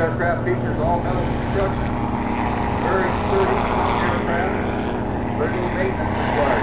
aircraft features all metal construction, very sturdy aircraft, very little maintenance required.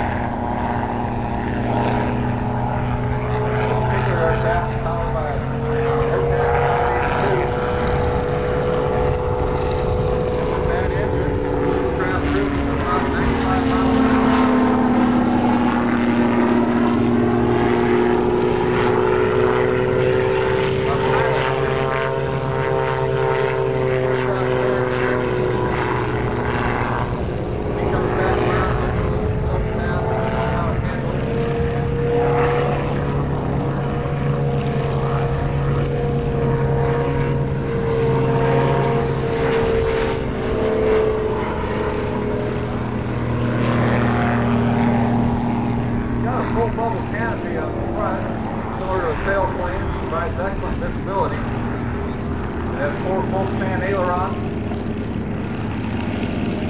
provides excellent visibility. It has four full span ailerons.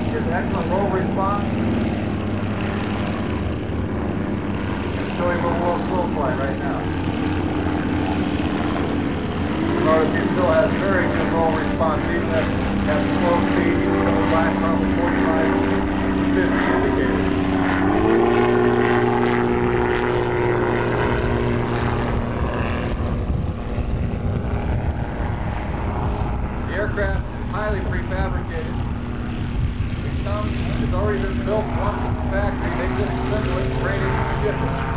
It has excellent roll response. I'll show you what slow flight right now. Notice he still has very good roll response even at, at slow speed. He can fly probably 45 aircraft is highly prefabricated. It's already been built once at the factory, they just assemble it, and ship it.